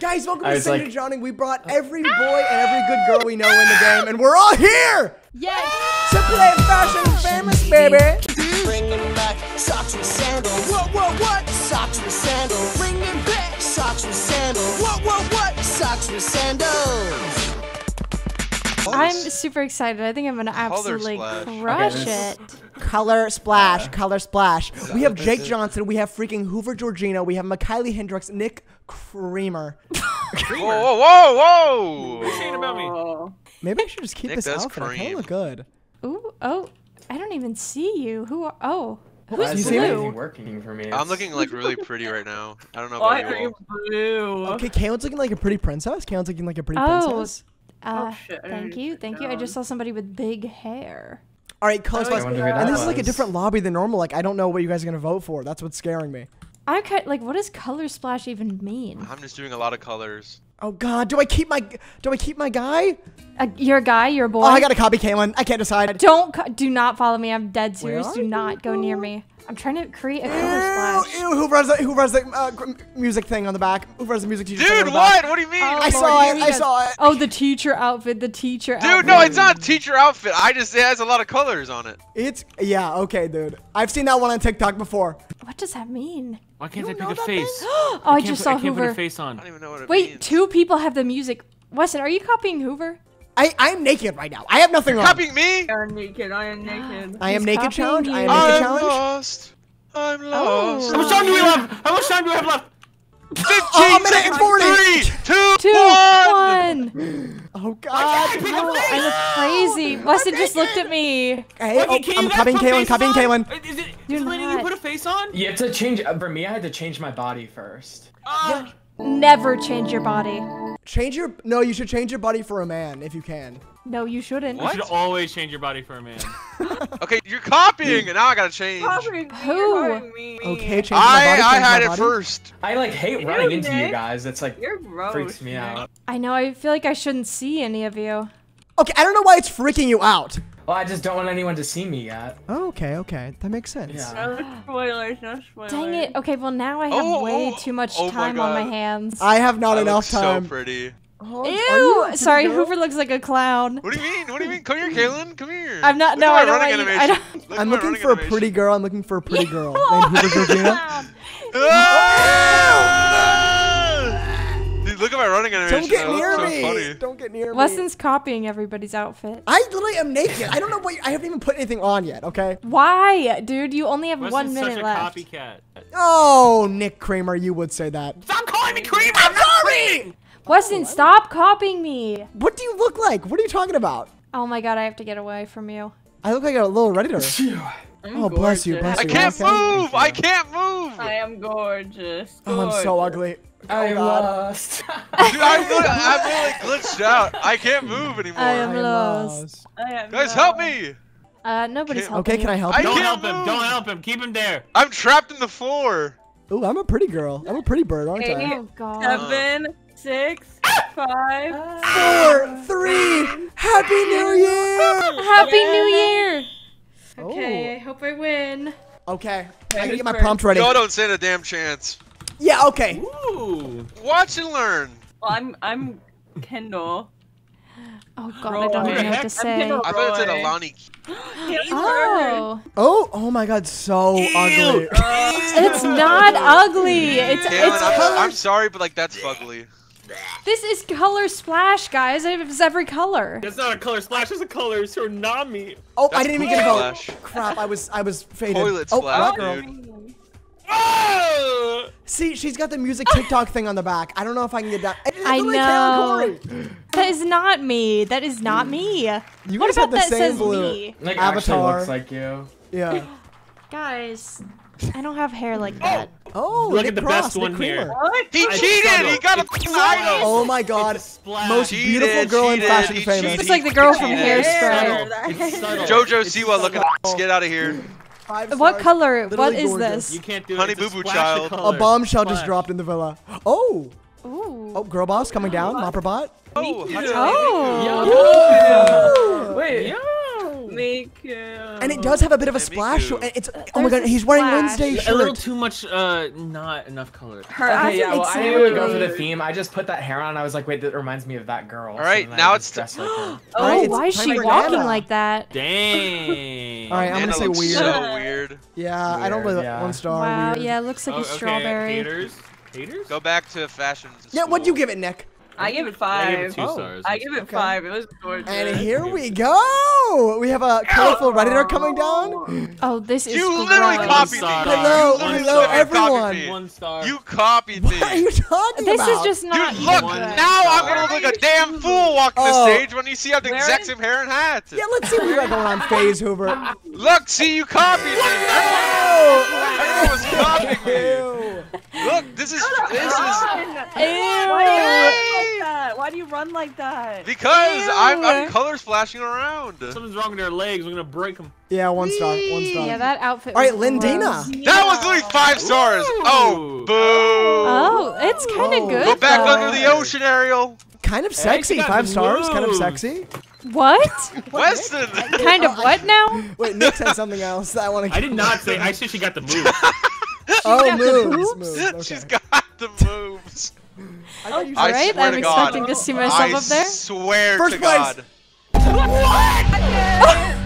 Guys, welcome I to was Sing like- Drowning. We brought every boy and every good girl we know in the game, and we're all here Yes. to play Fashion Famous, baby. Bringing back socks with sandal. What, what, what? Socks with sandal. Bringing back socks with sandal. What, what, what? Socks with sandals. I'm super excited. I think I'm gonna absolutely crush Okay, it. Color splash, color splash. We have Jake Johnson, we have freaking Hoover Georgina, we have Mikhaili Hendricks, Nick Kramer. Whoa, whoa, whoa, whoa! saying about me? Maybe I should just keep Nick, this that's outfit. I kind of look good. Ooh, oh, I don't even see you. Who are? Oh, who's is see me? anything blue? working for me? I'm looking like really pretty right now. I don't know Why about are you you blue? Okay, Kalynn's looking like a pretty princess. Kalynn's looking like a pretty Oh. princess. Uh, shit, thank you, thank you. I just saw somebody with big hair. All right, color I splash. wonder who that And this is like a different lobby than normal. Like I don't know what you guys are gonna vote for. That's what's scaring me. I kind like. What does color splash even mean? I'm just doing a lot of colors. Oh God, do I keep my do I keep my guy? Uh, you're a guy. You're a boy. Oh, I gotta copy Kalynn. I can't decide. Don't do not follow me. I'm dead serious. Do not go near me. I'm trying to create a color splash. Ew, ew, who runs the who runs the uh, music thing on the back? Who runs the music teacher? thing on Dude, the back? what? What do you mean? Oh, I saw it. I saw it. Oh, the teacher outfit. The teacher outfit. Dude, no, it's not teacher outfit. I just it has a lot of colors on it. It's yeah, okay, dude. I've seen that one on TikTok before. What does that mean? Why can't You I don't pick a that face? Oh, I, can't just put- saw I can't put a face on. I don't even know what it Wait, means. two people have the music. Weston, are you copying Hoover? I I'm naked right now. I have nothing wrong. Copying me? I am naked. I am naked. I am He's naked copying challenge. I am naked I'm challenge. lost. I'm Oh. lost. How much time do we have? How much time do we have left? 15 Oh, a minute and seconds. 40. Three, two, Two, one. one. Oh God. No, I look crazy. Weston just looked at me. Hey, Wait, oh, I'm guys copying put Kalynn. faces Copying? Kalynn. Is it, Do is it letting you put a face on? You have to change. uh, For me, I had to change my body first. Ah, Never change your body. Change your no. You should change your body for a man if you can. No, you shouldn't. You should always change your body for a man. Okay, you're copying, and now I gotta change. Who? Okay, change my body. I change I my had it body. first. I like hate running into you guys. It's like You're gross. freaks me Nick. out. I know. I feel like I shouldn't see any of you. Okay, I don't know why it's freaking you out. Well, I just don't want anyone to see me yet. Oh, okay, okay, that makes sense. Yeah. No spoilers. No spoilers. Dang it. Okay, well now I have Oh, way oh, too much oh my time on my hands. I have not I look enough so pretty. Oh, Ew! you a pretty Sorry, girl? Hoover looks like a clown. What do you mean? What do you mean? Come here, Kalynn. Come here. I'm not- Look no, I don't running want you- I don't. Look I'm looking running for a pretty girl. I'm looking for a pretty girl named Hoover Georgina. Ah! Dude, look at my running animation. Don't get That near looks me. so funny. Don't get near me. Weston's copying everybody's outfit. I literally am naked. I don't know what. I haven't even put anything on yet. Okay. Why, dude? You only have one Weston's minute such a left. copycat. Oh, Nick Kramer, you would say that. Stop calling me Kramer. I'm sorry. Weston, stop copying me. What do you look like? What are you talking about? Oh my god, I have to get away from you. I look like a little redditor. Oh, bless you, bless I can't okay? move. I can't move. I am gorgeous. Oh, I'm so ugly. I Oh, God. lost. Dude, I'm really, I'm really glitched out. I can't move anymore. I am I lost. lost. I am Guys, so- help me. Uh, nobody's Can't- helping Okay, can I help I you? Don't can't help him. Don't help him. Keep him there. I'm trapped in the floor. Ooh, I'm a pretty girl. I'm a pretty bird, aren't I? Oh god. Seven, six, ah! five. Four, three. Happy New Year. Happy New Year! Oh. Okay, I hope I win. Okay. I gotta get my first? prompt ready. Y'all don't stand a damn chance. Yeah. Okay. Ooh. Watch and learn. Well, I'm I'm Kendall. Oh god, I don't even know what to say. I thought it said Alani. Oh, Oh. Oh my God. So ugly. it's not ugly. It's Kalynn, it's I'm, I'm sorry, but like that's fugly. This is color splash, guys. It's every color. That's not a color splash. It's a color tsunami. Oh, I didn't even get a poop vote. splash. Crap. I was. I was faded. Toilet oh, splash, that girl. dude. Oh! See, she's got the music oh. TikTok thing on the back. I don't know if I can get that. It's I literally know. Kayla Koury. That is not me. That is not me. You what guys about have the that same says blue. me? like Avatar. looks like you. Yeah. Guys, I don't have hair like oh. that. Oh, Look at the Cross, best Nick one here. Kramer. What? He I cheated. struggle. He got a It's fucking idol. Oh my God. It's. Most Cheated, beautiful girl in cheated, Fashion he Famous. cheated. Looks like the girl from Cheated. Hairspray. It's subtle. Jojo It's Siwa subtle. looking ass. Get out of here. What color? What Literally is gorgeous. this? You can't do Honey it. It's Boo Boo Child. A color. bombshell just dropped in the villa. Oh. Ooh. Oh, girl boss coming down. Mopper bot. Oh. Oh. oh. Wait. Yo. Miku. And it does have a bit of a splash. Miku. So it's oh my god, he's wearing splash. Wednesday A little too much, uh, not enough color. Her, I Okay, think yeah, well, it's I didn't even go for the theme. I just put that hair on. I was like, wait, that reminds me of that girl. All right, so now it's just dressed like her. Oh, Alright, it's why is she walking like that? Dang. All right, I'm gonna say weird. So weird. Yeah, I don't Weird, really yeah. one star. Wow, weird. yeah, it looks like Oh, a okay, strawberry. Haters. Haters. Go back to fashion. Yeah, what'd you give it, Nick? I I give it five. I give it five. two Oh. stars. I give it Okay. five. It was gorgeous. And here we go. We have a colorful Redditor coming down. Oh, this is You literally copied me. Star. Hello, hello, everyone. One star. You copied me. What are you talking This about? is just not. Dude, look! One Now I'm gonna look like a damn fool walking the Oh. stage when you see I have the Where exact is- same hair and hat. Yeah, let's see what you got going on, Phase Hoover. Look, see, you copied me. Everyone, everyone was copying me. Look, this is this is Why do you run like that? Why do you run like that? because I'm, I'm Ew. color splashing around. Something's wrong with their legs. We're gonna break them. Yeah, one star, one star. Yeah, that outfit. All right, was Lindina. gross. That was literally five stars. Oh, boo! Oh, it's kind of Oh. good. Go back though. under the ocean, Ariel. Kind of sexy. she got Five the stars. Kind of sexy. What? Weston. kind of what now? Wait, Nick said something else. that I want to. I did not say. I said she got the move. Oh, got the moves, boobs? moves. She's Okay. got the moves. I thought I said- Right? swear I'm to God. expecting to see myself I up there. swear First to place. God.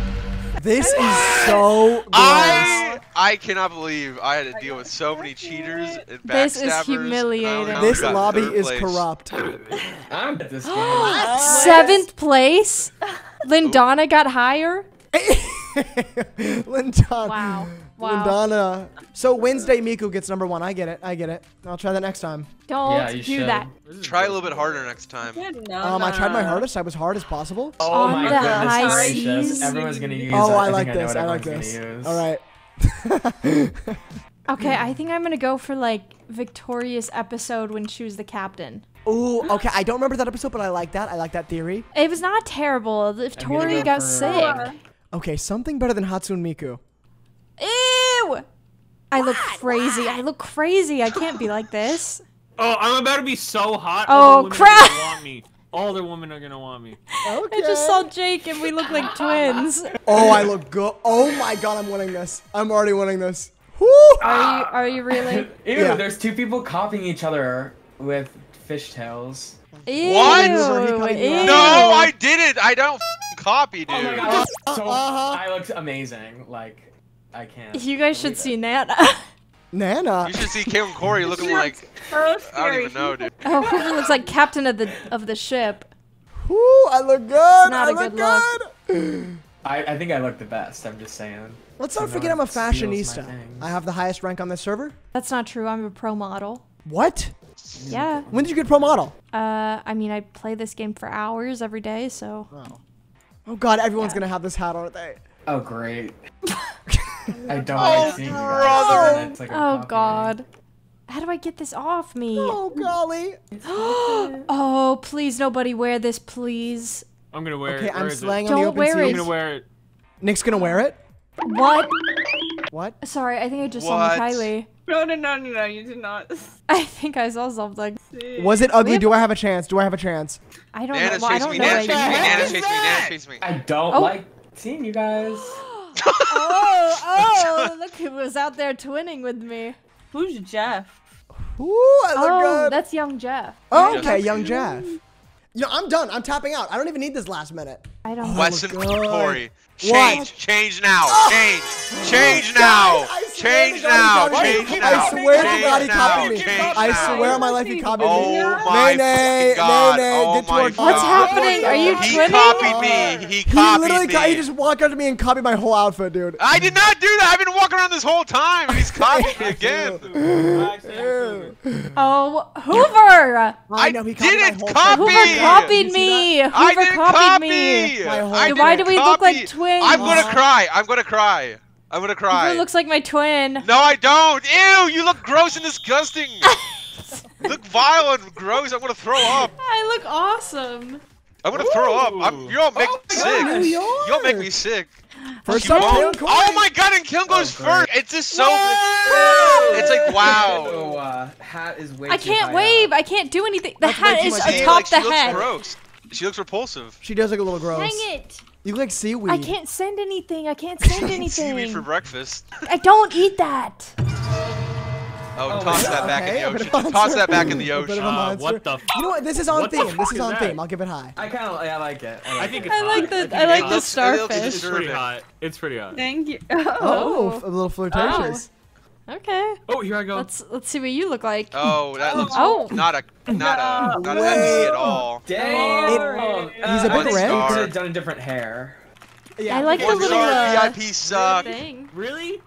This is so gross. I I cannot believe I had to deal with so many cheaters and backstabbers. This is and I only humiliating. This lobby is place. corrupt. I'm at this game. Seventh place. Lindana got higher. Lindana. Wow. Wow. Lindana. So Wednesday, Miku gets number one. I get it. I get it. I'll try that next time. Don't Yeah, you do should. that. Try a little bit harder next time. Um, I tried my hardest. I was hard as possible. Oh On my the goodness gracious. Everyone's gonna use Oh, it. I like this. what I like this. All right. Okay, I think I'm gonna go for like victorious episode when she was the captain. Ooh, okay. I don't remember that episode, but I like that. I like that theory. It was not terrible. If Tori go got for- sick. Okay, something better than Hatsune Miku. Ew! I look crazy. I look crazy. I can't be like this. Oh, I'm about to be so hot. Oh, all the women crap. Are gonna want me. All the women are gonna want me. Okay. I just saw Jake and we look like twins. Oh, I look good. Oh my god, I'm winning this. I'm already winning this. Woo! Are you? Are you really? Ew, Yeah. there's two people copying each other with fishtails. Ew! What? Ew. No, I didn't. I don't copy, dude. Oh my god, so Uh-huh. I looked amazing. Like, I can't. You guys should believe see it. Nana. Nana. You should see Kim and Corey looking like So I don't even know, dude. oh, Hoover looks like captain of the of the ship. Woo, I look good. not I a look good look. good. I, I think I look the best. I'm just saying. Let's not forget I'm a one steals my fashionista. I have the highest rank on this server. That's not true. I'm a pro model. What? Yeah. When did you get pro model? Uh, I mean, I play this game for hours every day, so. Oh oh god, everyone's gonna have this hat, aren't they? Oh great. I don't Oh, like seeing you brother. guys. it's like a Oh copy. God. How do I get this off me? Oh golly. Oh, please, nobody wear this, please. I'm gonna wear Okay, it. Where I'm is slaying it? on the Don't open wear I'm gonna wear it. Nick's gonna wear it. What? What? Sorry, I think I just What? saw Kylie. No, no, no, no, no. You did not. I think I saw something. Was it ugly? have- Do I have a chance? Do I have a chance? I don't know. Well, I don't me. know. Nana's what I me. did. Nana's chasing me. Nana's chasing me. I don't Oh. like seeing you guys. Oh, oh! Look who was out there twinning with me. Who's Jeff? Ooh, I look Oh, good. that's young Jeff. Oh, Just- okay, young Jeff. Mm. Yo, I'm done. I'm tapping out. I don't even need this last minute. I don't. Oh, Weston Oh, God. Koury. What? Change. Change now. Oh! Change. Change oh, now. I swear to Change now. he copied me. Change I swear to Change God, he copied me. I swear on my life he copied me. Oh my Nay, nay, God. nay, nay, Oh get to my work. What's happening? Are you He twinning? copied me. Oh. He He literally, me. co- he just walked up to me and copied my whole outfit, dude. I did not do that. I've been walking around this whole time, and he's copied me again. Oh, Hoover! I know he copied didn't my whole copy. Hoover copied me. Hoover copied me. My whole- I Then why do we look like copy. Twins? I'm gonna cry. I'm gonna cry. I'm gonna cry. Hoover looks like my twin. No, I don't. Ew, you look gross and disgusting. you look vile and gross. I'm gonna throw up. I look awesome. I'm gonna throw up. I'm, you all make Oh me sick. gosh. New You all make me sick. First You up, won't- Oh my god, and Kim goes great. first. It's just so. It's like wow. Oh, uh, hat is way I too can't high wave. up. I can't do anything. The That's way hat too is atop like, the she looks head. gross. She looks repulsive. She does look a little gross. Dang it. You like seaweed. I can't send anything. I can't send anything. seaweed anything. for breakfast. I don't eat that. Oh, Oh, toss that back okay, in the ocean. of Toss that back in the A bit of a ocean. Uh, what the? F- You know what? This is on What the theme. This is is on that? theme. I'll give it high. I kind of, yeah, I like it. I, like I think it's I like the think I like the looks- it looks starfish. It's pretty hot. It's pretty hot. Thank you. Oh, a little flirtatious. Okay. Oh, here I go. Let's let's see what you look like. Oh, that looks Oh. not a not a not a Wait. At all. Dang. Oh, He's a Uh, bit I red. Could have done a different hair. Yeah. I like the little star uh, VIP suck. thing. Really?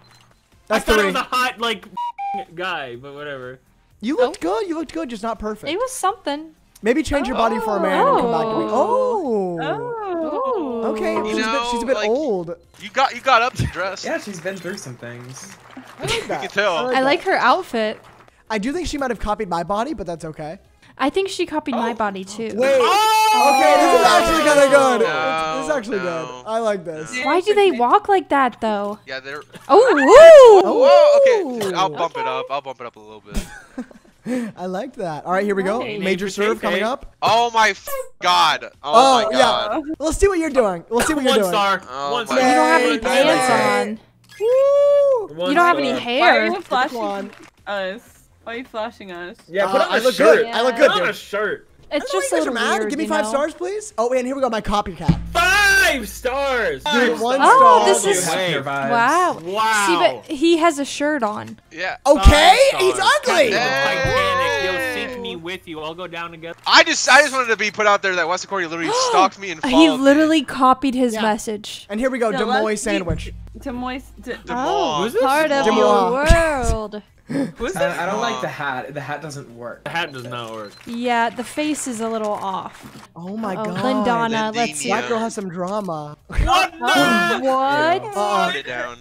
That's I thought three. it was a hot like guy, but whatever. You looked good. You looked good, just not perfect. It was something. Maybe change your body for a man and come back to me. Oh. Oh. Okay, Ooh. she's, a bit, she's a bit like- old. You got you got up to dress. Yeah, she's been through some things. I like that. You can tell. I like her outfit. I do think she might have copied my body, but that's okay. I think she copied my oh. body too. Wait. Oh! Okay, this is actually kind of good. No, this is actually no. good. I like this. Why do they walk like that though? Yeah, they're. Oh, woo! Oh, whoa. Okay, I'll Ooh. bump it up. I'll bump it up a little bit. I like that. All right, here we go. Nice. Major serve coming up. Oh my f- god. Oh, Oh, my yeah. Let's see what you're doing. Let's see what you're One doing. star. Oh One my star. You don't have any Yay. I like pants on. Woo! One You don't have any star. Why are hair. you Come flashing us? Why are you flashing us? Yeah, Uh, on I a look shirt. good. I look good, Put on a shirt. It's just know a why you guys little are mad. weird. Give me five know? stars, please. Oh, and here we go. My copycat. Five stars. Dude, one Oh, star. this is- have your vibes. Wow. Wow. See, but he has a shirt on. Yeah. Okay, Five he's stars. ugly. Titanic, you'll sink me with you. I'll go down together. I just I just wanted to be put out there that Weston Koury literally stalked me and followed He me. He literally copied his Yeah. message. And here we go. Yeah, Des let's Moines be- sandwich. To moist. To, Des Moines. Who's this? Part of Des your Moines. world. Who's this? I, I don't like the hat. The hat doesn't work. The hat does not work. Yeah, the face is a little off. Oh my oh, god. Lindana, let's see. Lindina. Black girl has some drama. What? Oh, what? Put it down.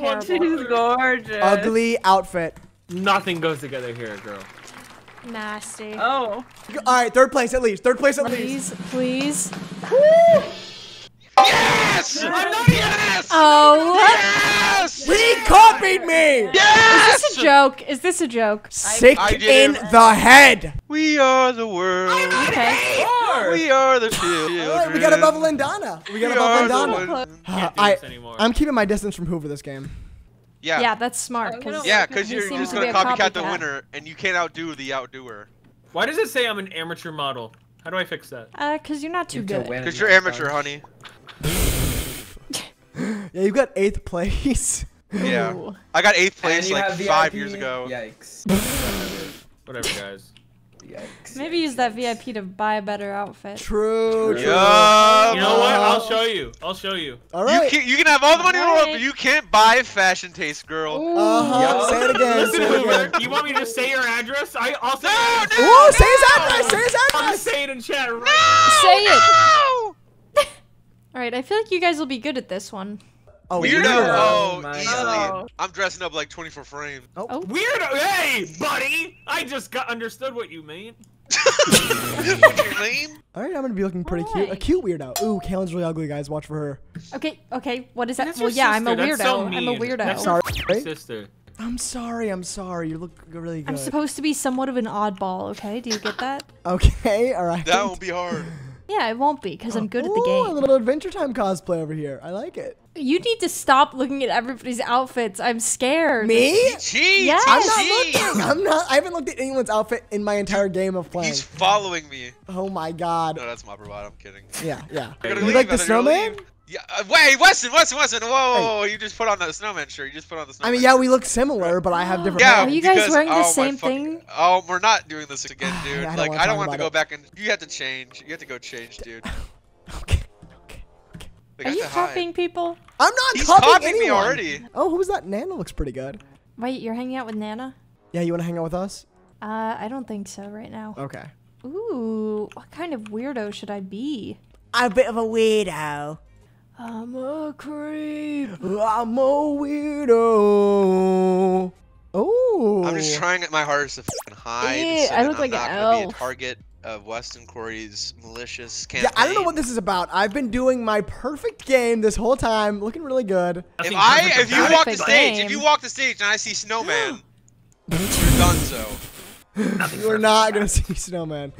well, she's gorgeous. Ugly outfit. Nothing goes together here, girl. Nasty. Oh. All right, third place at least. Third place at least. Please, please. Yes! Yes! Oh, what? Yes! He copied me. Yes! Is this a joke? Is this a joke? Sick I in did. the head. We are the world. Okay. We are the children. All right, we got above Lindana. We got We above are the Lindana. ones- Uh, I, I'm keeping my distance from Hoover this game. Yeah. Yeah, that's smart. Cause Yeah, because you're just gonna be a copycat the winner, and you can't outdo the outdoer. Why does it say I'm an amateur model? How do I fix that? Uh, cause you're not too You have to good. Because you're amateur, honey. Yeah, you got eighth place. Yeah. Ooh. I got eighth place like five VIP. years ago. Yikes. Whatever, guys. Yikes. Maybe use that VIP to buy a better outfit. True. True. Yup. You know what? I'll show you. I'll show you. All You can, you can have all the money in the world, but you can't buy fashion taste, girl. Uh huh. Yup. Say it again. Listen, Say it again. you want me to say your address? I, I'll say No, it. no, Ooh, say his address. Say his I'll address. say it in chat right Say it. No! All right, I feel like you guys will be good at this one. Oh, Weirdo. weirdo. Oh, oh my easily. God. Oh. I'm dressing up like 24 frame. Oh. Weirdo! Hey, buddy! I just got understood what you mean. what you mean? All right, I'm gonna be looking pretty cute. A cute weirdo. Ooh, Kalen's really ugly, guys. Watch for her. Okay, okay. What is that? That's well, your yeah, I'm a weirdo. That's so I'm a mean. weirdo. That's Sorry. your sister. I'm sorry. I'm sorry. You look really good. I'm supposed to be somewhat of an oddball. Okay, do you get that? Okay. All right. That won't be hard. Yeah, it won't be because I'm good at the Ooh, a game. little Adventure Time cosplay over here. I like it. You need to stop looking at everybody's outfits. I'm scared. Me? Cheat. Yes. I'm not looking. I'm not. I haven't looked at anyone's outfit in my entire game of playing. He's following me. Oh my god. No, that's my robot. I'm kidding. Yeah, yeah. You're gonna You leave, like the I thought you were gonna snowman? Yeah. Uh, wait, Weston, Weston, Weston. Whoa, whoa, whoa, You just put on the snowman shirt. You just put on the snowman. I mean, yeah, we look similar, but I have different. Yeah, Are you guys because- wearing the oh, same fucking- thing? Oh, we're not doing this again, dude. I like, I don't want to go it. back and you have to change. You have to go change, dude. Okay. Okay. Okay. Like, Are you have to hide. copying people? I'm not He's copying copying me anyone. already. Oh, who's that? Nana looks pretty good. Wait, you're hanging out with Nana? Yeah, you want to hang out with us? Uh, I don't think so right now. Okay. Ooh, what kind of weirdo should I be? I'm a bit of a weirdo. I'm a creep. I'm a weirdo. Oh. I'm just trying my hardest to fucking hide. Ew, so I look I'm like not an gonna be a elf. target of Weston Koury's malicious Yeah. I don't know what this is about. I've been doing my perfect game this whole time, looking really good. If I, if you walk the Perfect stage, if you walk the stage and I see snowman, you're done. So You are not gonna see Snowman.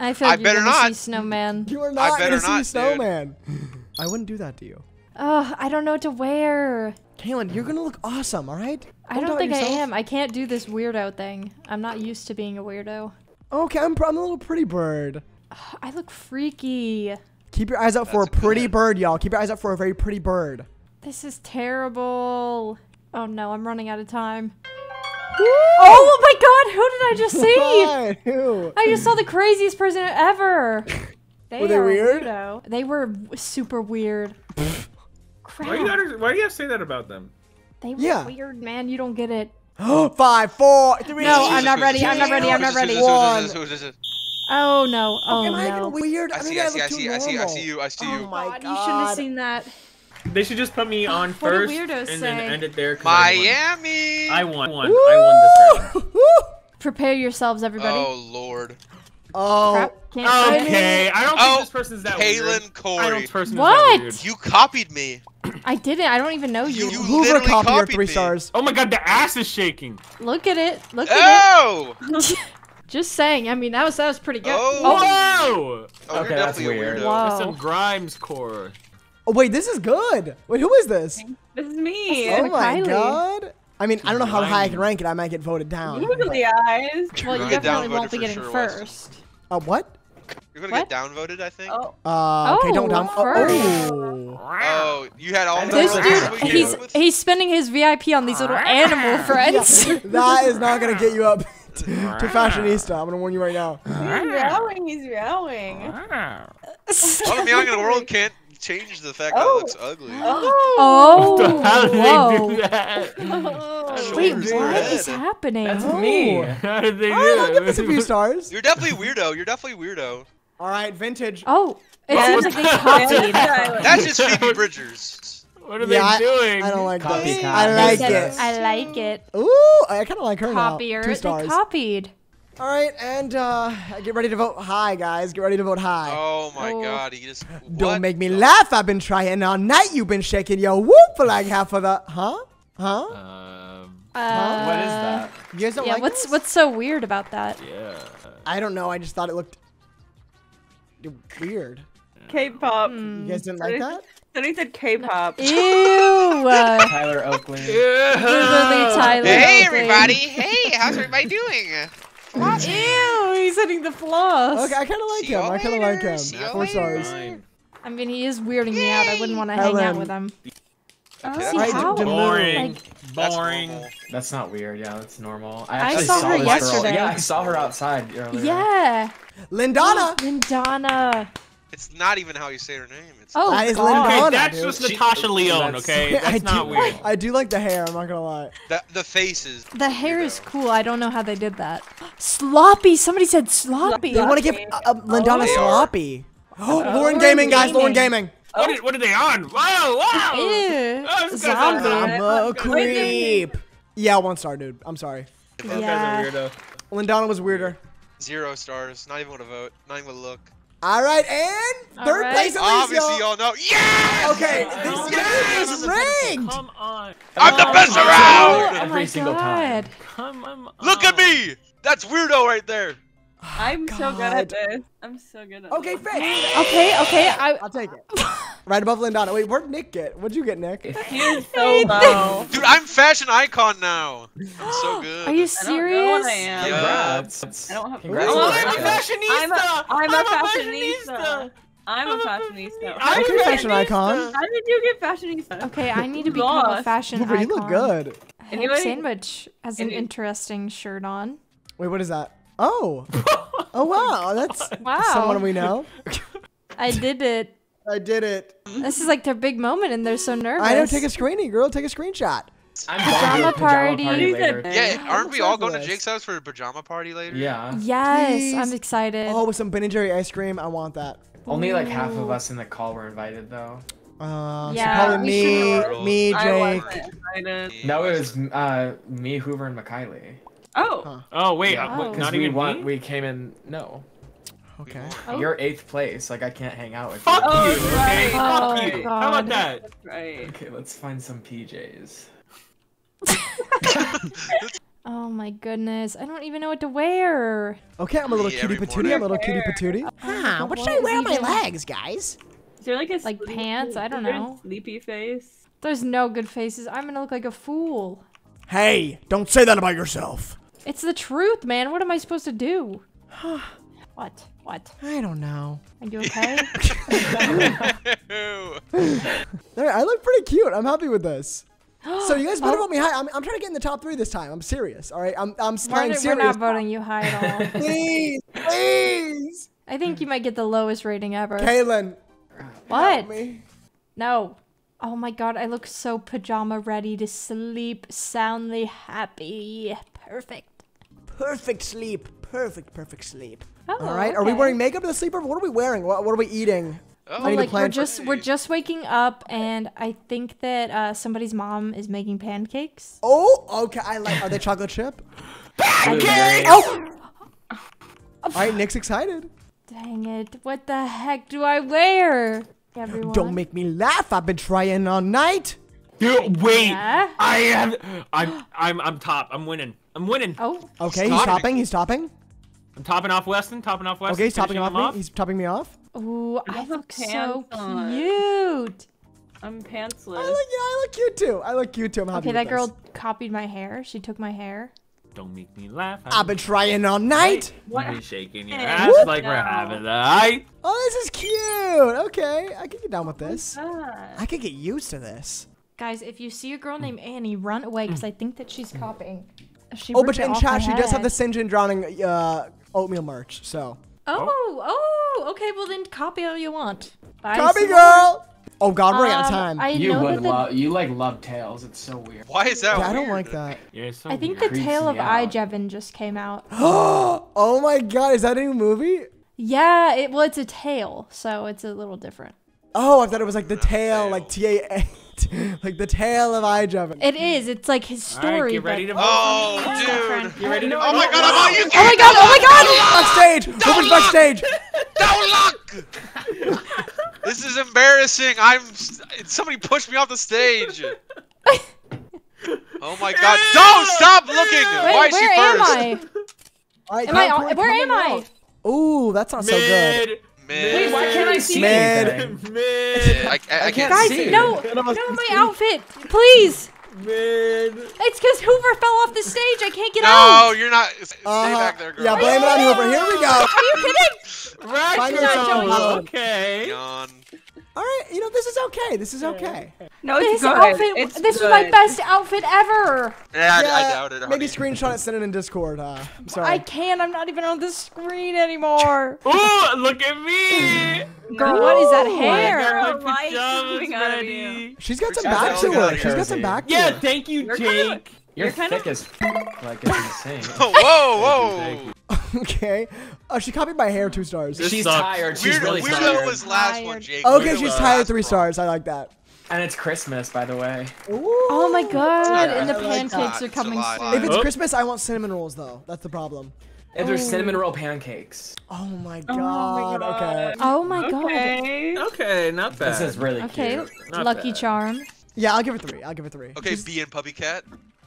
I feel I like you're better gonna not. see Snowman. You are not better gonna see not, dude. Snowman. I wouldn't do that to you. Ugh, I don't know what to wear. Kalynn, you're gonna look awesome, all right? I don't doubt think I am. I can't do this weirdo thing. I'm not used to being a weirdo. Okay, I'm, I'm a little pretty bird. I look freaky. Keep your eyes out for a That's a good pretty bird, y'all. Keep your eyes out for a very pretty bird. This is terrible. Oh no, I'm running out of time. Oh, oh my god, who did I just see? Who? I just saw the craziest person ever. They Were they weird? weirdo. They were super weird. Crap. Why do you gotta, why do you have to say that about them? They were Yeah. weird, man. You don't get it. Five, four, three. No, I'm not ready. I'm not ready. I'm not ready. One. Oh no. Oh Am I no. acting weird? I think see, I see, look I too see, I see, I see you, I see oh you. Oh my God, you shouldn't have seen that. They should just put me on What first weirdos and then say? end it there. 'cause I won. Miami! I won. I won. I won this round. Prepare yourselves, everybody. Oh, Lord. Oh, Crap. Can't see me. Okay, I don't Oh, think this person's that weird. Palin I don't Koury. think this person is What? that weird. You copied me. I didn't. I don't even know you. You Hoover literally copy your copied three me. stars. Oh my god, the ass is shaking. Look at it. Look at Oh! it. Just saying. I mean, that was that was pretty good. Oh. Whoa! Oh, Okay, you're that's weird. a. Wow. That's some Grimes core. Oh wait, this is good. Wait, who is this? This is me. Oh my Kylie. god. I mean, I don't know how high I can rank it. I might get voted down. Googly eyes. Well, you definitely won't be getting sure, first. Uh, what? You're gonna What? get downvoted, I think. Oh, Uh, okay, don't Oh, down. first. Oh. Oh, you had all the This That's dude, he's with? he's spending his VIP on these little animal friends. that is not gonna get you up to, to fashionista. I'm gonna warn you right now. he's meowing. He's meowing. All the meowing in the world can't change the fact that Oh. it looks ugly. Oh, oh. How did whoa. they do that? Wait, Shoulders what red. is happening? That's oh. me. How did they do All right, I'll that? give this a few stars. You're definitely weirdo. You're definitely weirdo. All right, vintage. Oh, it Yeah, seems like they copied. That's just Phoebe Bridgers. What are Yeah, they doing? I don't like this. Copycat. I like said, it. I like it. Ooh, I kind of like her Copier. now. Two They stars. copied. All right, and uh, get ready to vote high, guys. Get ready to vote high. Oh my Oh. god, he just. Don't make me laugh. I've been trying all night. You've been shaking your whoop for like half of the. Huh? Huh? Um, Uh, What is that? You guys don't Yeah, like what's this? what's so weird about that? yeah. I don't know. I just thought it looked weird. K-pop. Hmm. You guys didn't like that? Then he said K-pop. Ew. uh, Tyler Oakley. Literally Tyler. Hey Oakley. everybody! Hey, how's everybody doing? Ew, he's hitting the floss. Okay, I kind of like See him. I kind of like him. See you Four stars. Fine. I mean, he is weirding me out. I wouldn't want to hang out with him. Okay, See that's how? Boring. That's Boring. normal. That's not weird. Yeah, that's normal. I I actually saw her this yesterday. Girl. Yeah, I saw her outside earlier. Yeah. Lindana. Lindana. It's not even how you say her name. It's Oh, That is God. Okay, Lindana, that's dude. just She- Natasha Lyonne, that's- okay? I That's not do, weird. I do like the hair. I'm not gonna lie. the, the faces. The hair is cool. I don't know how they did that. Sloppy. Somebody said sloppy. They want to give uh, uh, Lindana they are. sloppy. Oh, Lauren Lauren Gaming, guys. Lauren Gaming. Gaming. What, are, what are they on? Whoa, wow! Ew. Oh, Zombie. I'm a creep. Yeah, one star, dude. I'm sorry. This guy's Yeah. a weirdo. Lindana was weirder. Zero stars. Not even gonna vote. Not even gonna look. All right, and All third right. place, Obviously, y'all know. Yes! Okay, Oh, this game is rigged. Come on. I'm the oh best on. around! Oh Every my single God. time. Come on. Look at me! That's weirdo right there. I'm so good at this. I'm so good at Okay, this. fix. Okay, okay. I, I'll take it. right above Lindana. Wait, where'd Nick get? What'd you get, Nick? He is so low. Dude, I'm fashion icon now. I'm so good. are you I don't know serious? what I am. Congrats. I don't have- Congrats. Ooh. on I'm a fashionista. I'm a, I'm a I'm fashionista. I'm a fashionista. I'm Okay, a fashion icon. How did you get fashionista? Okay, I need to You become a fashion But you look good. Hank Anybody- Sandwich has an interesting shirt on. Wait, what is that? Oh. Oh wow, that's Wow. someone we know. I did it. I did it. This is like their big moment, and they're so nervous. I know. Take a screening, girl. Take a screenshot. I'm Pajama a pajama party. party later. Yeah, aren't we all going to this. Jake's house for a pajama party later? Yeah. Yes, Please. I'm excited. Oh, with some Ben and Jerry ice cream. I want that. Only like half of us in the call were invited though. Uh, Yeah, so probably we me, should- me, I Jake. No, it was uh, me, Hoover, and Mikhaili. Oh, Oh wait, Yeah, uh, what, Oh. not we even want, me? we came in. No, Okay. Oh. you're eighth place. Like I can't hang out with Fuck you. Oh, you, okay? right. Oh, Fuck you. How about that? that's right. Okay, let's find some PJs. Oh my goodness, I don't even know what to wear. Okay, I'm a little Me cutie every patootie. I'm a little cutie patootie. Ah, what should I wear on my legs, guys? Is there like a Like sleepy- pants? I don't is there a know. Sleepy face. There's no good faces. I'm gonna look like a fool. Hey, don't say that about yourself. It's the truth, man. What am I supposed to do? what? What? I don't know. Are you okay? Ew. There, I look pretty cute. I'm happy with this. So you guys voted vote me high. I'm, I'm trying to get in the top three this time. I'm serious. All right. I'm I'm we're, flying we're not voting you high at all. Please, please, I think you might get the lowest rating ever. Kalynn. what? help me. No. Oh my god, I look so pajama ready to sleep soundly happy. Perfect. Perfect sleep. Perfect, perfect sleep. Oh, All right. Are we wearing makeup to the sleeper? What are we wearing? What, what are we eating? Oh, I need to like plan we're just we're just waking up and I think that uh, somebody's mom is making pancakes. Oh, okay. I like. Are they chocolate chip? Blueberry. Oh. All right. Nick's excited. Dang it. What the heck do I wear? Everyone. Don't make me laugh. I've been trying all night. Wait. Yeah? I have. I'm. I'm. I'm top. I'm winning. I'm winning. Oh, Okay, he's Stop. topping. He's topping. I'm topping off Weston. Topping off Weston. Okay, he's topping finishing off him me. He's topping me off. ooh, I have look so on. cute. I'm pantsless. I look, yeah, I look cute too. I look cute too. I'm happy Okay, that with girl this. copied my hair. She took my hair. Don't make me laugh. I've been trying all night. What? You shaking your Whoop. ass like we're having the night. Oh, this is cute. Okay, I can get down with this. I can get used to this. Guys, if you see a girl named Annie, run away because I think that she's copying. She Oh, but in chat, she does have the head. Sinjin Drowning uh, oatmeal merch. So Oh, oh, okay. Well then, copy all you want. Bye, copy, Simone. girl. Oh God, we're running out of Um, time. I You would that the, love. You like love tails. It's so weird. Why is that Yeah, I don't like that. You're so I think the Tale of me I. Jevin just came out. oh my God, is that a new movie? yeah, it well, it's a tale, so it's a little different. Oh, I thought it was like the tail, like T A A, like the tail of Ijevin. It is. It's like his All right, story. get ready to vote. Oh, Yeah. dude. You ready to Oh my god, I'm on you. Oh my god! Oh my god! Backstage, Hooper's backstage. Don't look! this is embarrassing. I'm. Somebody pushed me off the stage. Oh my god. Don't stop looking! Why is she where am? I? Am I? Tom, on- come on, Where am I? Ooh, that's not so good. Mid. Mid. Wait, why can't I see Mid. anything? Mid. I, I, I can't Guys, see. no, no, my outfit, please. Mid. It's because Hoover fell off the stage. I can't get No, out. No, you're not. Stay Uh-huh. back there, girl. Yeah, blame it on Hoover. Here we go. Are you kidding? Find Right. yourself. Okay. Yawn. All right, you know this is okay. This is okay. No, This it's good. outfit. It's this good. was my best outfit ever. Yeah, I, I doubt it. Maybe screenshot it, send it in Discord. Uh, I'm sorry. I can't. I'm not even on the screen anymore. Ooh, look at me. Girl, what is that Ooh. I hair? got my pajamas coming out of ready. She's got some Guys, back I to her. She's got some cozy. back to Yeah, thank you, You're kind of- Jake. You're, You're kind thick of- as like it's insane. whoa, Thank whoa. You. okay. Oh, she copied my hair two stars. This She's sucks. tired. She's Weird, really weirdo tired. was last one, Tired. Jake. Okay, Weirdo she's tired last three one. stars. I like that. And it's Christmas, by the way. Oh my god! Yeah, And the I like pancakes are coming July. soon. If it's Oh. Christmas, I want cinnamon rolls though. That's the problem. And there's oh. cinnamon roll pancakes. Oh my Oh god. Okay. Oh my god. Okay. Okay, not bad. This is really Okay, cute. Not Lucky bad. Charm. Yeah, I'll give it three. I'll give it three. Okay, B and Puppy Cat.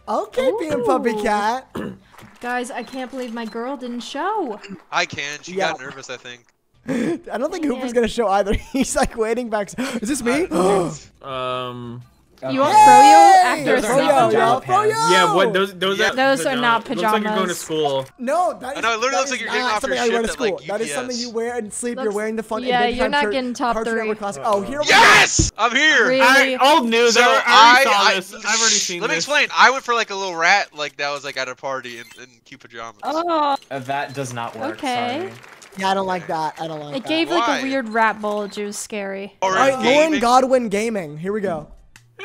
Okay, being puppy cat. Guys, I can't believe my girl didn't show. I can. She Yeah. got nervous, I think. I don't think Hooper's Yeah. gonna show either. He's like waiting back. Is this me? Um. You want Okay. Froyo after Those a are Froyo, not sleepover? y'all. Froyo. Yeah, what those those Yeah. are Those are not Looks like you're going to school. No, that is. I know, it literally looks like you're getting off your something I wear to shift at, school. like, that is something you wear and sleep. you're wearing the fun. yeah, you're not shirt, getting top three. Network classic. Oh, here we go. Yes! I'm here! Really? I old news. So I, I, I already saw I, this. I've already seen Let me explain. I went for like a little rat, like that was like at a party in, in cute pajamas. Oh, Uh, that does not work. Okay. Sorry. Yeah, I don't like that. I don't like It that. gave like Why? a weird rat bulge. It was scary. Or All right. Lauren Godwin Gaming. Here we go.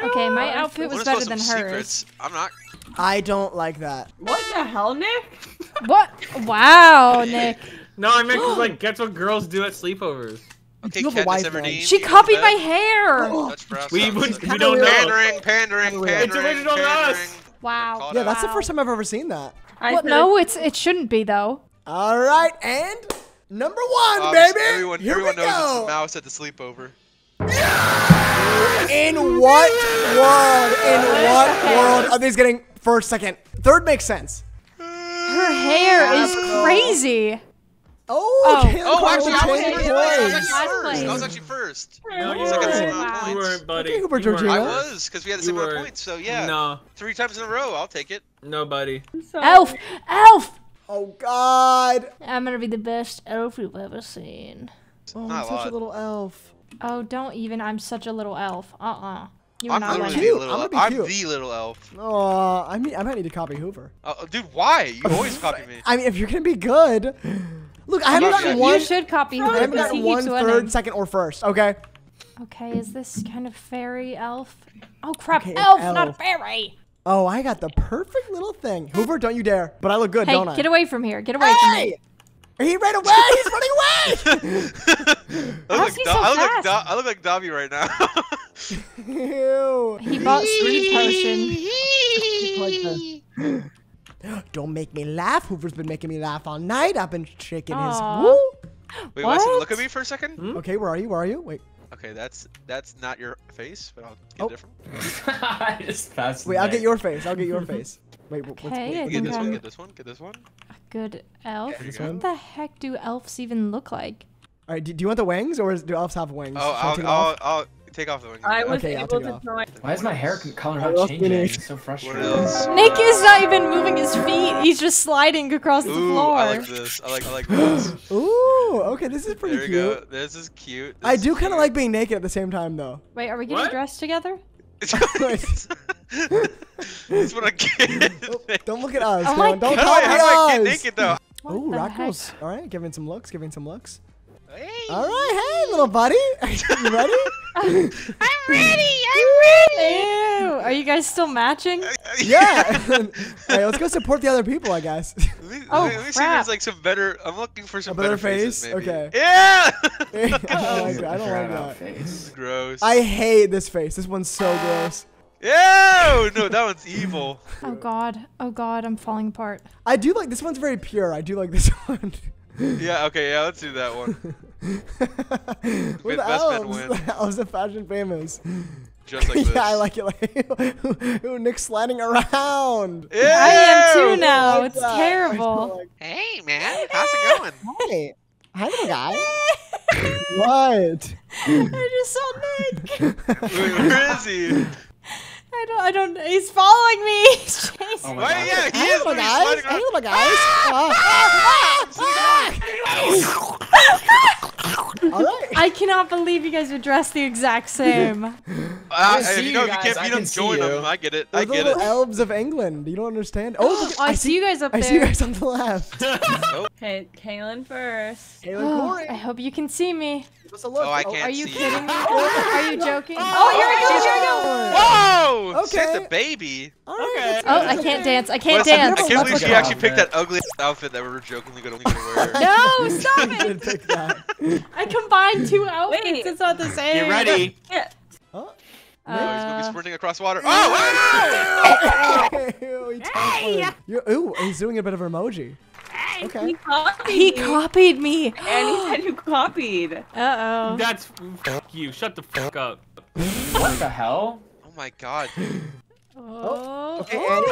Okay, my outfit was better than hers. secrets? I'm not. I don't like that. what the hell, Nick? What? Wow, Nick. No, I meant 'cause, like that's what girls do at sleepovers. Okay, You have a Katniss wife, Everdeen. She you go to copied my hair. Touch brass We we don't know. Pandering, pandering, pandering, It's original to pandering. us. Wow. Yeah, out. that's the first time I've ever seen that. I Well, no, it's it shouldn't be though. All right, and number one, Um, baby. Everyone, Here everyone we knows go. it's the mouse at the sleepover. In what world? In what world are these getting first, second, third? Makes sense. Her hair is crazy. Oh, Oh. Caleb Oh, actually, the I was first was actually first. I was actually first. No, you It's like weren't. same Wow. You points. weren't, buddy. Okay, Hooper You weren't. I Yeah. was, because we had the same amount of points. So yeah, No, three times in a row. I'll take it. no, buddy. Elf! Elf! Oh God. I'm gonna be the best elf you've ever seen. Oh, I'm Not a such a little elf. Oh, don't even. I'm such a little elf. Uh-uh. You're I'm not literally cute. the little. I'm elf. gonna I'm cute. the little elf. Oh, I mean, I might need to copy Hoover. Oh, dude, why? You always copy me. I mean, if you're gonna be good. Look, I haven't You gotten one. You should copy Hoover. I Hoover haven't because gotten he one, keeps third, winning. second, or first. Okay. Okay, is this kind of fairy elf? Oh crap, Okay, elf, elf. not fairy. Oh, I got the perfect little thing. Hoover, don't you dare. But I look good, Hey, don't I? get away from here. Get away from me. Hey! He ran away! He's running away! I look like, he so I look like, I look like Dobby right now. Ew. He bought speed potion. Don't make me laugh. Hoover's been making me laugh all night. I've been shaking his Aw. woo. Wait, Weston, What? look at me for a second. Hmm? Okay, where are you? Where are you? Wait. Okay, that's that's not your face, but I'll get Oh. different. I just passed. Wait, I'll get your face. I'll get your face. Wait, wh- what's Okay, I Get this one. I'm Get this one. Get this one. A good elf. There? What the heck do elves even look like? All right, do, do you want the wings or do elves have wings? Oh, I take it I'll. I'll, I'll take off the wings. I was Okay, I'll able take it to off. throw my Why is my hair color not changing? It's so frustrating. else? Nick is not even moving his feet. He's just sliding across the Ooh, floor. I like this. I like I like this. Ooh, okay, this is pretty there we cute. go. This is cute. I do kind of like being naked at the same time, though. Wait, are we getting What? dressed together? That's what I get. Oh, don't look at us. Oh my Dylan. Don't How do I, copy how I get us. naked though? What Ooh, the rock heck? girls. All right, giving some looks, giving some looks. Hey. All right, hey, little buddy. you ready? I'm ready. I'm ready. Ew. Are you guys still matching? Uh, yeah. All right, let's go support the other people, I guess. Let me, Oh, let me see if there's like some better. I'm looking for some better faces, face? maybe. Okay. Yeah. I don't like that. I don't like Drown out that. face. Gross. I hate this face. This one's so gross. Ew! No, that one's evil. Oh god. Oh god, I'm falling apart. I do like this one's very pure. I do like this one. Yeah. Okay. Yeah. Let's do that one. We're the best men elves. win. The elves of fashion famous. Just like this. yeah, I like it. Like, ooh, Nick's sliding around. Ew! I am too now. like It's that. terrible. Like, Hey man, how's it going? hey, hi, little guy. what? I just saw Nick. Where is he? I don't. I don't. He's following me. He's oh chasing. Oh my god. Yeah, he Hey, is. little but he's guys. sliding Hey, around. little guys. Ah! Ah! Ah! All right. I cannot believe you guys are dressed the exact same. Uh, I see you you know, if you guys, can't I beat can them, see join you. them. I get it. I They're the get little it. elves of England. You don't understand? Oh, look, Oh, I see you guys up there. I see you guys on the left. Okay, Kalynn first. Kalynn Oh, I hope you can see me. Give us a look. Oh, I can't Are you see. kidding me? Are you joking? Oh, here we go. Here we go. Whoa! Okay. Save a baby. All right. Okay. Oh. I can't dance. I can't Listen, I can't believe she actually that. picked that ugly outfit that we were jokingly going to wear. No, stop it. did pick that. I combined two outfits. Wait. It's not the same. Get ready. Yeah. Oh. Oh, he's gonna be Uh, sprinting across water. Oh! Ew, he tackled. You- Ooh, he's doing a bit of emoji. He Okay. copied he me, copied me. and he said you copied. Uh oh. That's fuck you. Shut the fuck up. What the hell? Oh my god. Oh. Okay, Annie.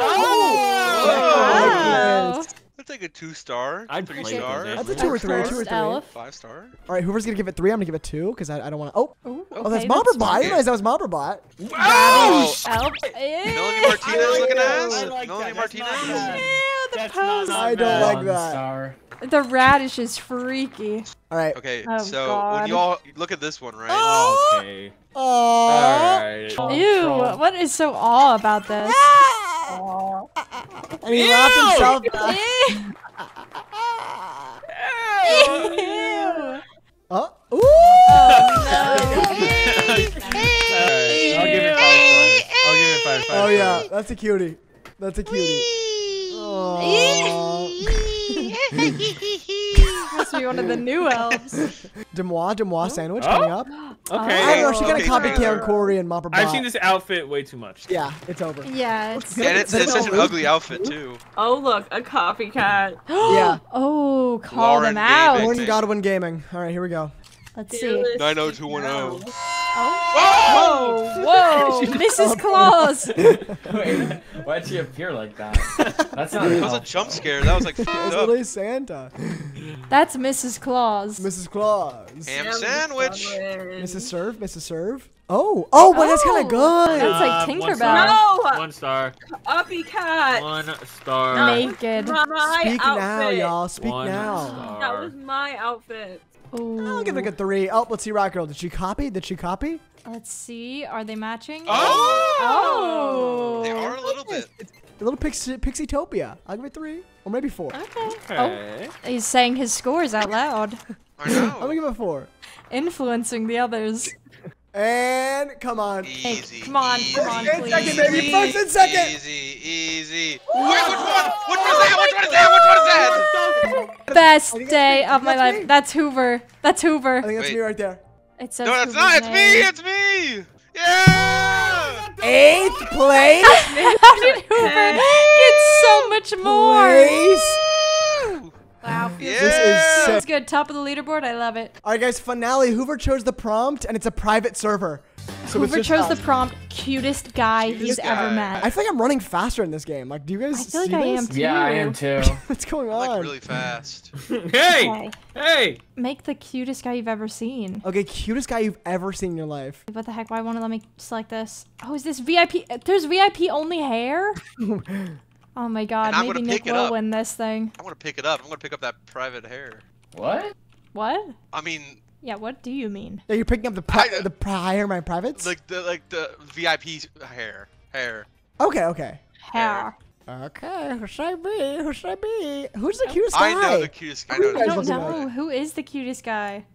Wow. I'll take a two star. I'd three play star. this. That's a two or three. Two or three. elf. Five star. All right, Hoover's gonna give it three. I'm gonna give it two because I, I don't want to. Oh, oh, oh Ooh, oh, that's okay, Mobberbot. I fine. that was Mobberbot. Oh! Elf. Melanie Ew. Martinez looking ass. Like Melanie that. Martinez. bad. Ew, the That's pose. I don't like that. Star. The radish is freaky. All right. Okay, Oh, so God. when you all look at this one, right? Oh! Okay. Oh. Alright. Ew, Troll. what is so awe about this? And he laughed himself. back. Ew. Oh. Ooh. Alright. I'll give it five stars. I'll give it five, five Oh yeah, stars. that's a cutie. That's a cutie. Aw. Must be one of the new elves. Demois, Demois sandwich Oh. coming up. Okay. I don't know. She Okay, got to copy okay. Karen Corey and Mopper I've seen this outfit way too much. Yeah, it's over. Yeah, it's. And it's, it's such an ugly outfit too. Oh look, a copycat. Yeah. Oh, call Lauren them out. Gaming. Lauren Godwin Gaming. All right, here we go. Let's see. Fearless 90210. Oh. Whoa, whoa, Mrs. Claus. Wait, why'd she appear like that? That's not That was a jump scare. That was like That was fucked up. literally Santa. That's Mrs. Claus. Mrs. Claus. Ham sandwich. Mrs. Serve, Mrs. Serve. Oh, oh, but that's kind Oh, of good. That's like Uh, one Tinkerbell. star. No! One star. Uppy cat! One star. Naked. My Speak outfit. now, y'all. Speak One now. star. That was my outfit. Ooh. I'll give it like a three. Oh, let's see, Rock Girl. Did she copy? Did she copy? Let's see. Are they matching? Oh! Oh. They are a little bit. A little pixie, Pixietopia. I'll give it three, or maybe four. Okay. Okay. Oh, he's saying his scores out loud, I know. I'm gonna give it a four. influencing the others. And come on. Easy. come on, easy, come on, First and please. second, baby. First and second. Easy, easy. Wait, which one? Which one is that? Which one is that? Which one is that? Best day of my that's me. life. That's Hoover. That's Hoover. I think that's Wait. me right there. It says No, that's Hoover's not. It's me. It's me. Yeah. Eighth place. How did Hoover get so much more? place. Wow. Mm. Yeah. This is Feels sick. good. Top of the leaderboard. I love it. All right, guys. Finale. Hoover chose the prompt, and it's a private server. So Hoover just chose the prompt cutest guy he's Cutest ever met. I feel like I'm running faster in this game. Like, do you guys I feel like see I this? am too. Yeah, I am too. What's going on? Like really fast. hey! Okay. Hey! Make the cutest guy you've ever seen. Okay, cutest guy you've ever seen in your life. What the heck? Why won't it let me select this? Oh, is this VIP? There's VIP only hair? oh my god, And maybe Nick will win this thing. I want to pick it up. I'm gonna pick up that private hair. What? What? I mean, Yeah, what do you mean? Yeah, you're picking up the pri- I- uh, the prior my privates. like the like the VIP hair. Hair. okay, okay. Hair. Okay, who should I be? Who should I be? Who's the cutest guy? I know the cutest. I know Who the you I don't know. at? Who is the cutest guy?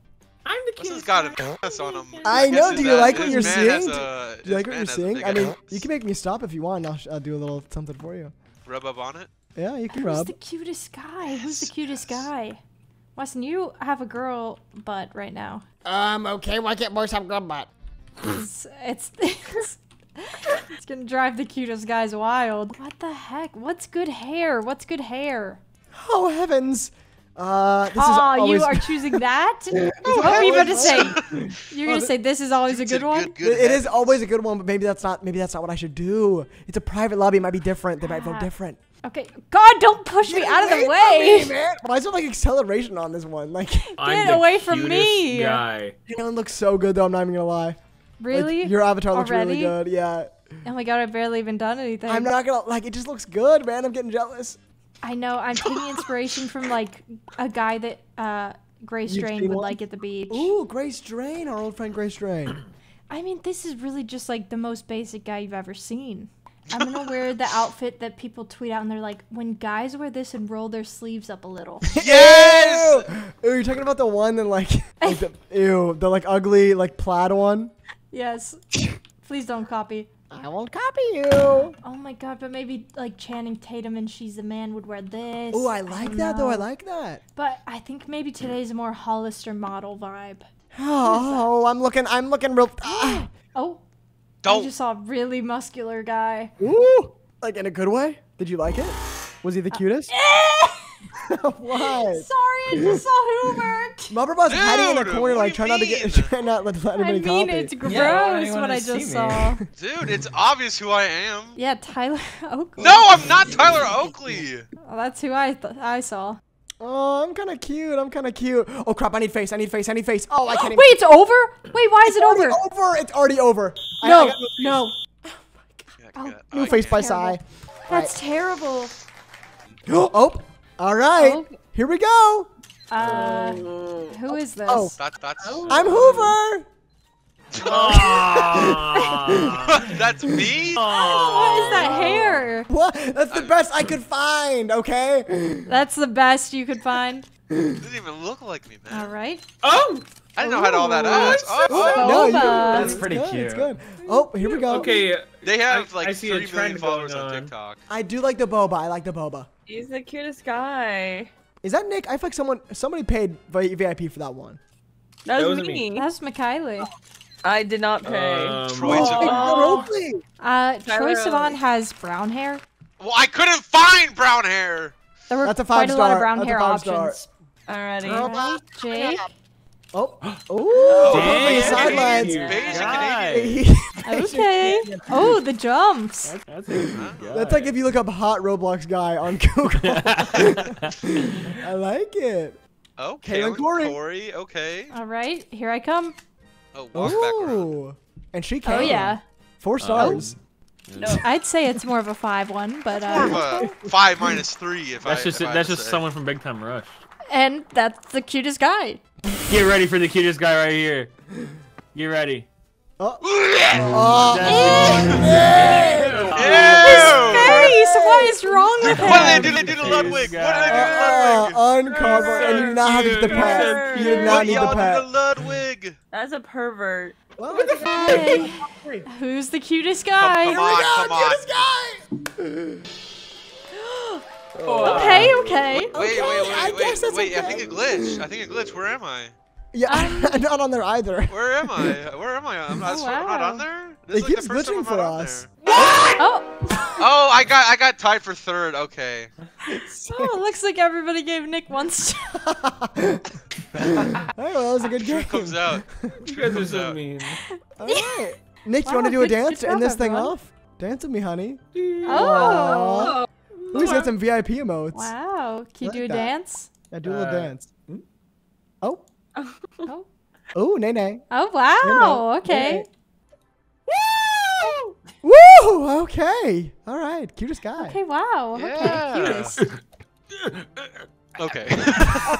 I'm the cutest. This has cutest got guy. an ass on him. I guess know, do you like what you're seeing? Do- a- Do you like what you're man has a seeing? I mean, you can make me stop if you want. I'll, sh- I'll do a little something for you. Rub up on it. Yeah, you can Who's rub. the cutest guy? Who's the cutest yes. guy? Weston, you have a girl butt right now. Um, okay, why can't boys have good butt? It's it's it's, it's gonna drive the cutest guys wild. What the heck? What's good hair? What's good hair? Oh heavens! Uh, this is Oh, always. you are choosing that? what were you about to say? You're gonna say this is always a It's good one? Good, good It- it is always a good one, but maybe that's not. Maybe that's not what I should do. It's a private lobby. It might be different. They might vote Ah. different. Okay. God, don't push me out of the way. man. Why is there like acceleration on this one? Like, I'm Get the away from cutest me. Guy. Alan looks so good though. I'm not even gonna lie. Like, Really? your avatar looks Already? really good. Yeah. oh my god, I've barely even done anything. I'm not gonna like. It just looks good, man. I'm getting jealous. I know. I'm taking inspiration from like a guy that uh Grace You've Drain would one? like at the beach. Ooh, Grace Drain, our old friend Grace Drain. I mean, this is really just like the most basic guy you've ever seen. I'm gonna wear the outfit that people tweet out and they're like, when guys wear this and roll their sleeves up a little. Yes! Ooh, you're talking about the one that like, like the, ew, the like ugly like plaid one. yes. Please don't copy. I won't copy you. Oh my god, but maybe like Channing Tatum and She's a Man would wear this. Oh, I like don't that though. I like that. But I think maybe today's a more Hollister model vibe. Oh, I'm looking. I'm looking real. Ah. Oh, I Don't. I just saw a really muscular guy. Ooh, like in a good way. Did you like it? Was Uh, he the cutest? Why? Sorry, I just saw Hoover. Mumberboss hiding in a Dude, corner, like do trying not to get, mean? trying not let, let I anybody mean, copy. it's gross Yeah, why do you what I just saw. Dude, it's obvious who I am. Yeah, Tyler Oakley. No, I'm not Tyler Oakley. Well, that's who I th- I saw. Oh, I'm kind of cute. I'm kind of cute. Oh crap! I need face. I need face. I need face. Oh, I can't. Wait, it's over? Wait, why is it already over? over. It's already over. I- I No, got no. Yeah, Oh, yeah, oh, New I face by can't. Psy. That's terrible. Oh, all right. Oh. Here we go. Uh, who is this? Oh. That, that's I'm Hoover. Aw. that's me. Oh, What is that hair? What? That's the best I could find. Okay. That's the best you could find. It Didn't even look like me, man. All right. oh! I didn't know how to all that Ooh. ass. Oh, oh. No, you, Boba. That's it's pretty good, It's cute. good. Oh, here we go. Okay, They have like I see a three million trend followers on on. TikTok. I do like the boba. I like the boba. He's the cutest guy. Is that Nick? I feel like someone somebody paid vi- VIP for that one. That was, That wasn't me. me. That's Mikaylee. I did not pay. um, Troye Sivan. Oh. Oakley. Uh, Troye Tyler Sivan has brown hair. Well, I couldn't find brown hair. There were That's a quite a lot five-star. of brown That's hair five-star. options. Alrighty. Alright, Jake. Oh, oh, Damn, from the sidelines. you Basic. Canadian. Okay. Oh, the jumps. That's a good guy. That's like if you look up hot Roblox guy on Google. I like it. Okay, Kalynn Koury. Koury. Okay. All right, here I come. Oh, walk back around. Ooh. And she came. Oh yeah. Four stars. I'd say it's more of a five one, but More of uh, a five minus three. If That's I, just if I that's had just say. someone from Big Time Rush. and that's the cutest guy. Get ready for the cutest guy right here. Get ready. Oh. Oh. What is wrong with him? What did they do? To Ludwig. What did they do to Uh, Ludwig? uncover, and you did not have to get the pet. You did not What need the pet. Ludwig? That's a pervert. Okay. Who's the cutest guy? come come on. Okay, okay. Wait, wait, I wait, wait, wait. I think it glitched. I think it glitched. Where am I? Yeah, I'm not on there either. Where am I? Where am I? I'm not, Oh, I'm not on there? It This is like keeps the glitching for us. there. Oh, Oh, I got I got tied for third. Okay. oh, it looks like everybody gave Nick one star. Oh, well, that was a good game. Truth comes out. You guys are comes so out. mean. All right. Nick, do you want to do a good- dance good to end job, this thing everyone. off? Dance with me, honey. Oh, Ooh, he's got some VIP emotes. wow. Can you like do a that. dance? Yeah, do a little Uh, dance. Oh. Oh. Oh, nay nay. Oh, You wow. know, Okay. Woo! Okay. All right. Cutest guy. Okay, wow. Yeah. Okay, cutest.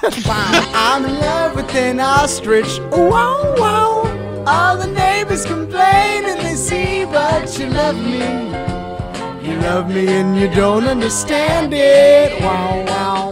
Okay. I'm in love with an ostrich. Wow, wow. All the neighbors complain and they see, but you love me. You love me and you don't understand it. Wow, wow,